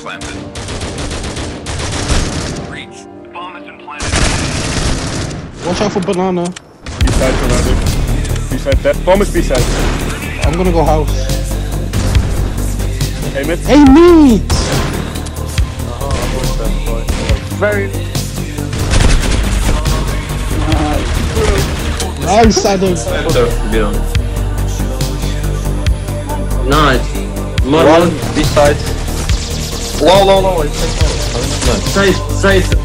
planted. Breach. Bomb has been planted. Watch out for banana. B-side. B-side that. Bomb is B-side. I'm gonna go house. Hey, mid. Hey, Very... Nice. Nice, Adam. Nice. One, B-side. B side. Low, low, low. It's like low. Side, side.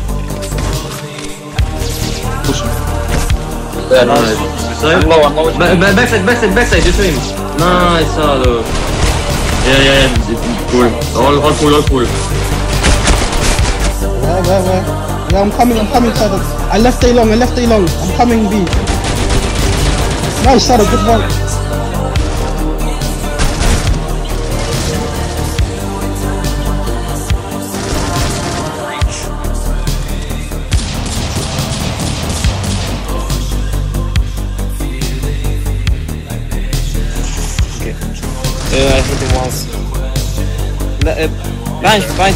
Yeah, Nice. nice. I'm low, I'm low. Ba- ba- backside, backside, backside, just him. Nice, Alo. Yeah, yeah, yeah. Cool. All, all cool, all cool. Where, where, where? Yeah, I'm coming, I'm coming, Sada. I left A long, I left A long. I'm coming B. Nice, Sada, good one. Yeah, I hit him once. Le- uh, behind, behind.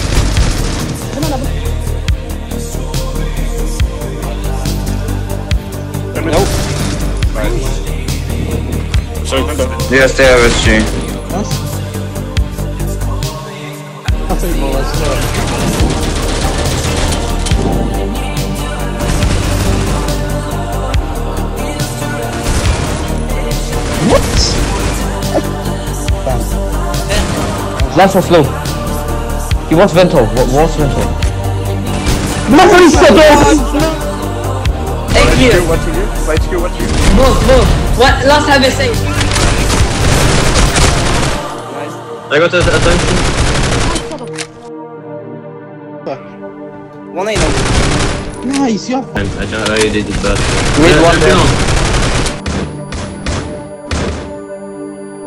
Nope. Sorry, window. Yes, they have SG. Nice. I think, Oh, let's go. Last was low. He was Vento. What was Vento? Nobody said Thank HQ, you. watching you. HQ, watching you. Move, move. What? Last have a say. I got a attention. One ain't no. Nice, you have I, I, can- I did it bad. Mid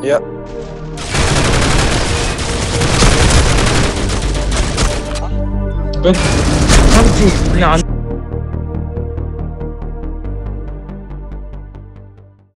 Yeah, one 왜? 삼촌 그냥 안